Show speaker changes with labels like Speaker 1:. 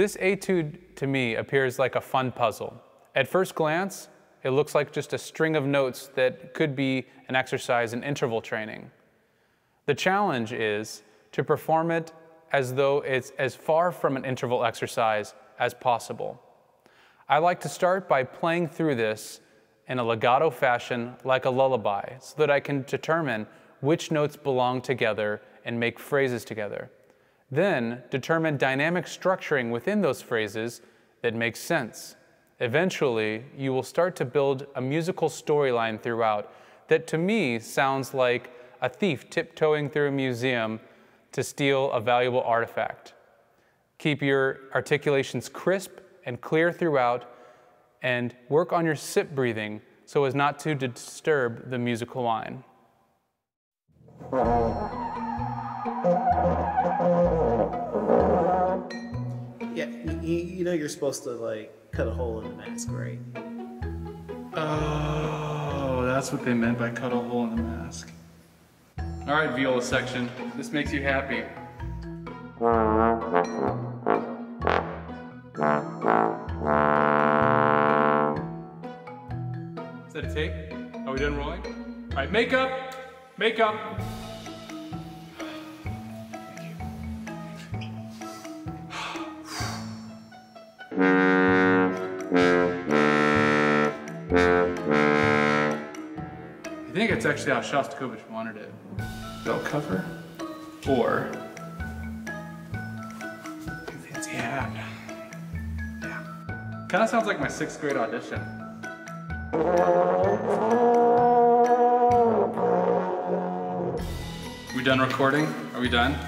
Speaker 1: This etude to me appears like a fun puzzle. At first glance, it looks like just a string of notes that could be an exercise in interval training. The challenge is to perform it as though it's as far from an interval exercise as possible. I like to start by playing through this in a legato fashion like a lullaby so that I can determine which notes belong together and make phrases together. Then determine dynamic structuring within those phrases that makes sense. Eventually, you will start to build a musical storyline throughout that to me sounds like a thief tiptoeing through a museum to steal a valuable artifact. Keep your articulations crisp and clear throughout and work on your sip breathing so as not to disturb the musical line.
Speaker 2: Yeah, you, you know you're supposed to like cut a hole in the mask, right?
Speaker 1: Oh, that's what they meant by cut a hole in the mask. All right, viola section, this makes you happy. Is that a take? Are we done rolling? All right, makeup, makeup. I think it's actually how Shostakovich wanted it. Belt cover or fancy hat. Yeah. Kind of sounds like my sixth grade audition. We done recording? Are we done?